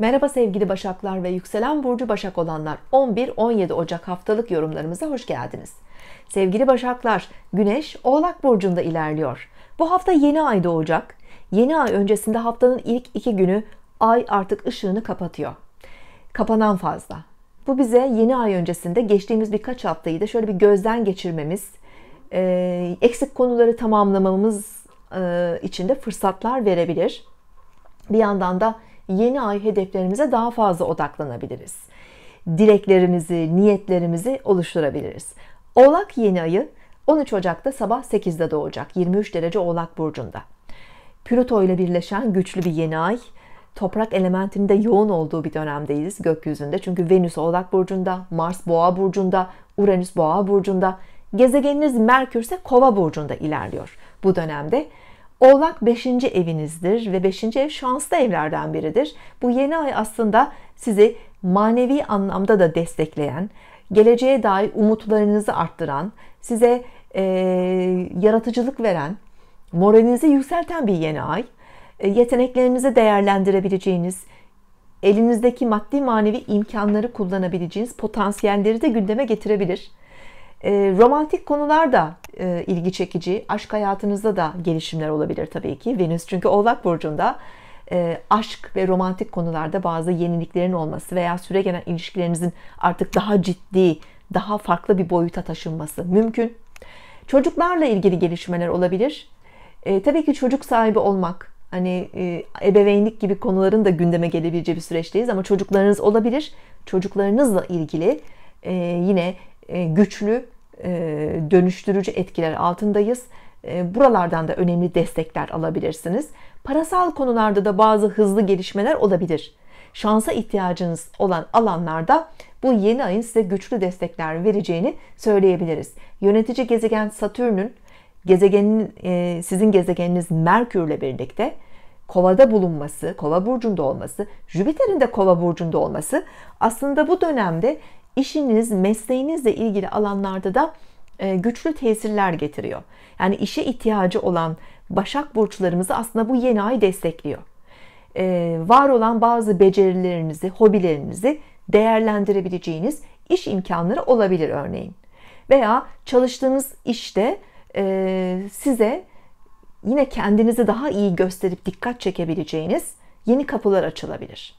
Merhaba sevgili Başaklar ve yükselen burcu Başak olanlar 11-17 Ocak haftalık yorumlarımıza hoş geldiniz. Sevgili Başaklar, Güneş Oğlak burcunda ilerliyor. Bu hafta yeni ay doğacak. Yeni ay öncesinde haftanın ilk iki günü ay artık ışığını kapatıyor. Kapanan fazla. Bu bize yeni ay öncesinde geçtiğimiz birkaç haftayı da şöyle bir gözden geçirmemiz, eksik konuları tamamlamamız için de fırsatlar verebilir. Bir yandan da yeni ay hedeflerimize daha fazla odaklanabiliriz. Dileklerimizi, niyetlerimizi oluşturabiliriz. Oğlak yeni ayı 13 Ocak'ta sabah 8'de doğacak. 23 derece Oğlak burcunda. Plüto ile birleşen güçlü bir yeni ay. Toprak elementinde yoğun olduğu bir dönemdeyiz gökyüzünde. Çünkü Venüs Oğlak burcunda, Mars Boğa burcunda, Uranüs Boğa burcunda, gezegeniniz Merkür ise Kova burcunda ilerliyor bu dönemde. Oğlak 5. evinizdir ve 5. ev şanslı evlerden biridir. Bu yeni ay aslında sizi manevi anlamda da destekleyen, geleceğe dair umutlarınızı arttıran, size e, yaratıcılık veren, moralinizi yükselten bir yeni ay. E, yeteneklerinizi değerlendirebileceğiniz, elinizdeki maddi manevi imkanları kullanabileceğiniz potansiyelleri de gündeme getirebilir. E, romantik konular da e, ilgi çekici. Aşk hayatınızda da gelişimler olabilir tabii ki. Venüs çünkü Oğlak burcunda e, aşk ve romantik konularda bazı yeniliklerin olması veya süre gelen ilişkilerinizin artık daha ciddi, daha farklı bir boyuta taşınması mümkün. Çocuklarla ilgili gelişmeler olabilir. E, tabii ki çocuk sahibi olmak, hani e, ebeveynlik gibi konuların da gündeme gelebileceği bir süreçteyiz ama çocuklarınız olabilir. Çocuklarınızla ilgili e, yine e, güçlü dönüştürücü etkiler altındayız. E, buralardan da önemli destekler alabilirsiniz. Parasal konularda da bazı hızlı gelişmeler olabilir. Şansa ihtiyacınız olan alanlarda bu yeni ayın size güçlü destekler vereceğini söyleyebiliriz. Yönetici gezegen Satürn'ün gezegenin sizin gezegeniniz Merkür'le birlikte Kovada bulunması, Kova burcunda olması, Jüpiter'in de Kova burcunda olması aslında bu dönemde işiniz, mesleğinizle ilgili alanlarda da e, güçlü tesirler getiriyor. Yani işe ihtiyacı olan Başak burçlarımızı aslında bu yeni ay destekliyor. E, var olan bazı becerilerinizi, hobilerinizi değerlendirebileceğiniz iş imkanları olabilir örneğin. Veya çalıştığınız işte e, size yine kendinizi daha iyi gösterip dikkat çekebileceğiniz yeni kapılar açılabilir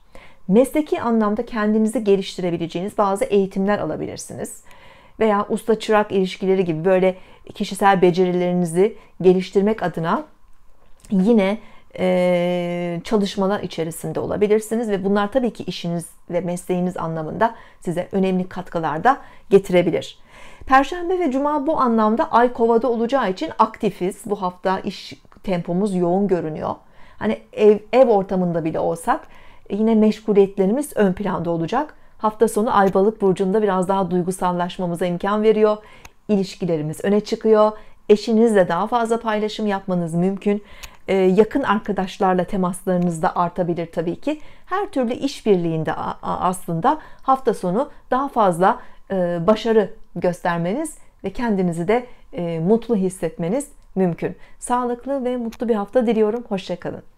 mesleki anlamda kendinizi geliştirebileceğiniz bazı eğitimler alabilirsiniz. Veya usta çırak ilişkileri gibi böyle kişisel becerilerinizi geliştirmek adına yine e, çalışmalar içerisinde olabilirsiniz ve bunlar tabii ki işiniz ve mesleğiniz anlamında size önemli katkılar da getirebilir. Perşembe ve Cuma bu anlamda ay kovada olacağı için aktifiz. Bu hafta iş tempomuz yoğun görünüyor. Hani ev, ev ortamında bile olsak yine meşguliyetlerimiz ön planda olacak. Hafta sonu Ay Balık burcunda biraz daha duygusallaşmamıza imkan veriyor. İlişkilerimiz öne çıkıyor. Eşinizle daha fazla paylaşım yapmanız mümkün. Ee, yakın arkadaşlarla temaslarınız da artabilir tabii ki. Her türlü işbirliğinde aslında hafta sonu daha fazla e, başarı göstermeniz ve kendinizi de e, mutlu hissetmeniz mümkün. Sağlıklı ve mutlu bir hafta diliyorum. Hoşçakalın.